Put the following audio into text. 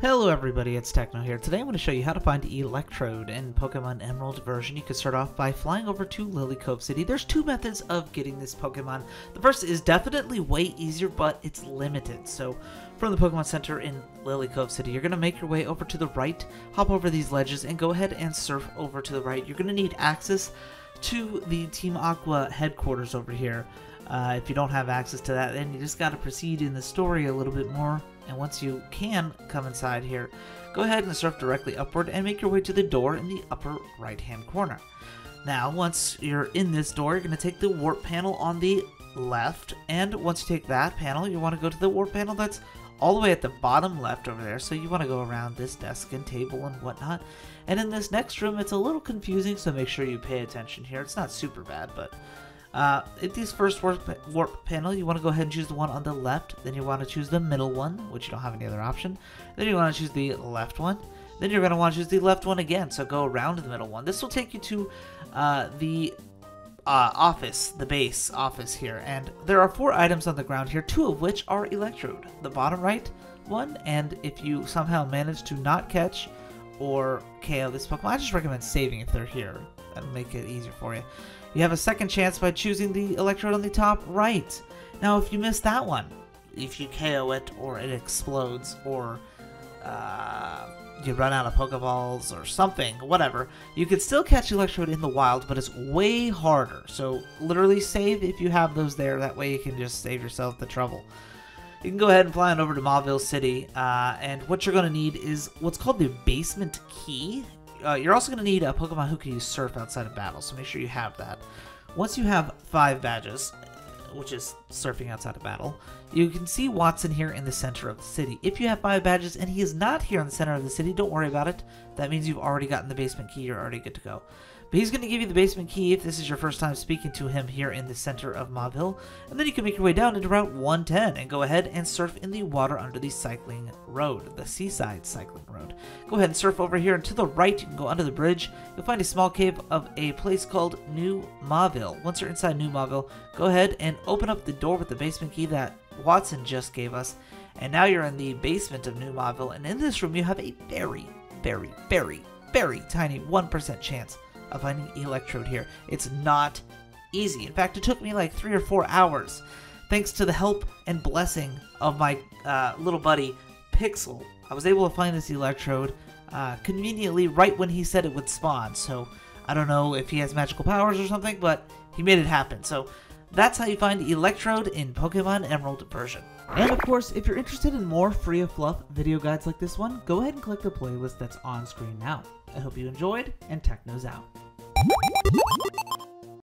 Hello everybody, it's Techno here. Today I'm going to show you how to find Electrode in Pokemon Emerald version. You can start off by flying over to Lilycove City. There's two methods of getting this Pokemon. The first is definitely way easier, but it's limited. So from the Pokemon Center in Lilycove City, you're going to make your way over to the right, hop over these ledges, and go ahead and surf over to the right. You're going to need access to the Team Aqua headquarters over here. Uh, if you don't have access to that, then you just got to proceed in the story a little bit more. And once you can come inside here, go ahead and surf directly upward and make your way to the door in the upper right hand corner. Now, once you're in this door, you're going to take the warp panel on the left. And once you take that panel, you want to go to the warp panel that's all the way at the bottom left over there. So you want to go around this desk and table and whatnot. And in this next room, it's a little confusing, so make sure you pay attention here. It's not super bad, but uh, in this first warp, warp panel, you want to go ahead and choose the one on the left. Then you want to choose the middle one, which you don't have any other option. Then you want to choose the left one. Then you're going to want to choose the left one again, so go around the middle one. This will take you to uh, the uh, office, the base office here. And there are four items on the ground here, two of which are Electrode. The bottom right one, and if you somehow manage to not catch or KO this Pokemon, I just recommend saving if they're here. That'll make it easier for you. You have a second chance by choosing the Electrode on the top right. Now, if you miss that one, if you KO it or it explodes or uh, you run out of Pokeballs or something, whatever, you can still catch Electrode in the wild, but it's way harder. So literally save if you have those there. That way you can just save yourself the trouble. You can go ahead and fly on over to Mauville City, uh, and what you're going to need is what's called the Basement Key. Uh, you're also going to need a Pokemon who can use Surf outside of battle, so make sure you have that. Once you have five badges, which is surfing outside of battle, you can see Watson here in the center of the city. If you have five badges and he is not here in the center of the city, don't worry about it. That means you've already gotten the basement key, you're already good to go. But he's going to give you the basement key if this is your first time speaking to him here in the center of Mauville. And then you can make your way down into Route 110 and go ahead and surf in the water under the cycling road, the seaside cycling road. Go ahead and surf over here and to the right you can go under the bridge. You'll find a small cave of a place called New Mauville. Once you're inside New Mauville, go ahead and open up the door with the basement key that Watson just gave us. And now you're in the basement of New Mauville, and in this room you have a very, very, very, very tiny 1% chance of finding Electrode here. It's not easy. In fact, it took me like three or four hours. Thanks to the help and blessing of my uh, little buddy, Pixel, I was able to find this Electrode uh, conveniently right when he said it would spawn. So I don't know if he has magical powers or something, but he made it happen. So that's how you find Electrode in Pokemon Emerald version. And of course, if you're interested in more free of fluff video guides like this one, go ahead and click the playlist that's on screen now. I hope you enjoyed, and Techno's out.